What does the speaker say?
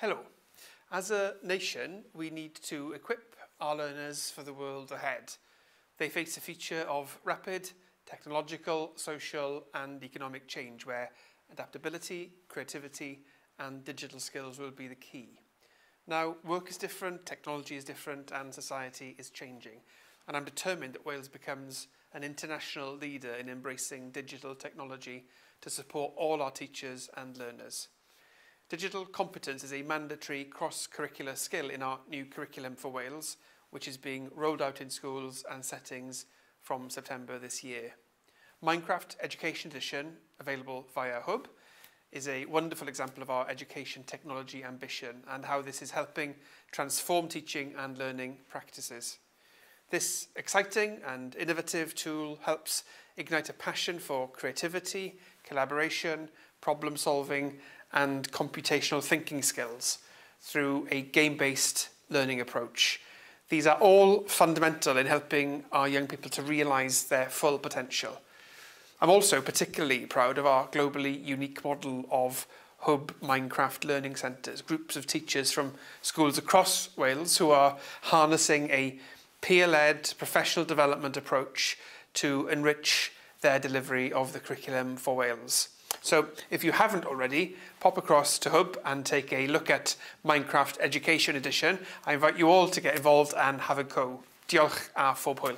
Hello. As a nation, we need to equip our learners for the world ahead. They face a future of rapid technological, social and economic change where adaptability, creativity and digital skills will be the key. Now, work is different, technology is different and society is changing. And I'm determined that Wales becomes an international leader in embracing digital technology to support all our teachers and learners. Digital competence is a mandatory cross-curricular skill in our new curriculum for Wales, which is being rolled out in schools and settings from September this year. Minecraft Education Edition, available via Hwb, is a wonderful example of our education technology ambition and how this is helping transform teaching and learning practices. This exciting and innovative tool helps ignite a passion for creativity, collaboration, problem solving and computational thinking skills through a game-based learning approach. These are all fundamental in helping our young people to realise their full potential. I'm also particularly proud of our globally unique model of hub Minecraft learning centres, groups of teachers from schools across Wales who are harnessing a peer-led professional development approach to enrich their delivery of the curriculum for Wales. So if you haven't already, pop across to Hwb and take a look at Minecraft Education Edition. I invite you all to get involved and have a go. Diolch a phob hwyl.